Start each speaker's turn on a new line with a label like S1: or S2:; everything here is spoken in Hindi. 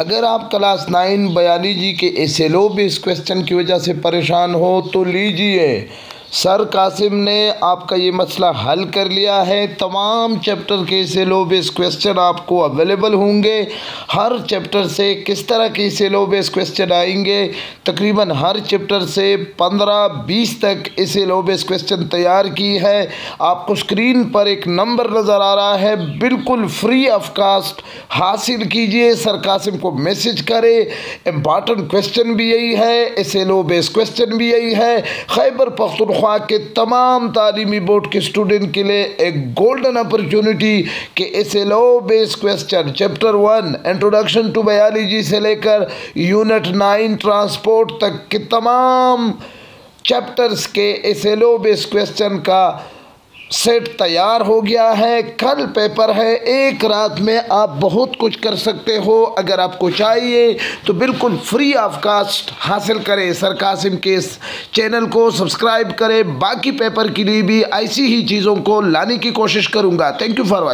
S1: अगर आप क्लास नाइन बयाली जी K S L O base question की वजह से परेशान हो तो लीजिए। सर कासिम ने आपका ये मसला हल कर लिया है। तमाम चैप्टर के सेलो बेस क्वेश्चन आपको अवेलेबल होंगे। हर चैप्टर से किस तरह के सेलो बेस क्वेश्चन आएँगे? तकरीबन हर चैप्टर से 15-20 तक सेलो बेस क्वेश्चन तैयार की है। आपको स्क्रीन पर एक नंबर नज़र आ रहा है। बिल्कुल फ्री ऑफ़ कास्ट हासिल कीजिए। सर कासिम को मैसेज करें। इंपॉर्टेंट क्वेश्चन भी यही है। सेलो बेस क्वेश्चन भी यही है। खैबर पख्तनख्वा तनख्वाह के तमाम तालीमी बोर्ड के स्टूडेंट के लिए एक golden opportunity K S L O base question chapter one introduction to biology से लेकर यूनिट नाइन ट्रांसपोर्ट तक के तमाम chapters K S L O base question का सेट तैयार हो गया है, कल पेपर है, एक रात में आप बहुत कुछ कर सकते हो, अगर आपको चाहिए तो बिल्कुल फ्री ऑफ़ कास्ट हासिल करें। सर कासिम के चैनल को सब्सक्राइब करें। बाकी पेपर के लिए भी ऐसी ही चीज़ों को लाने की कोशिश करूँगा। Thank you for watching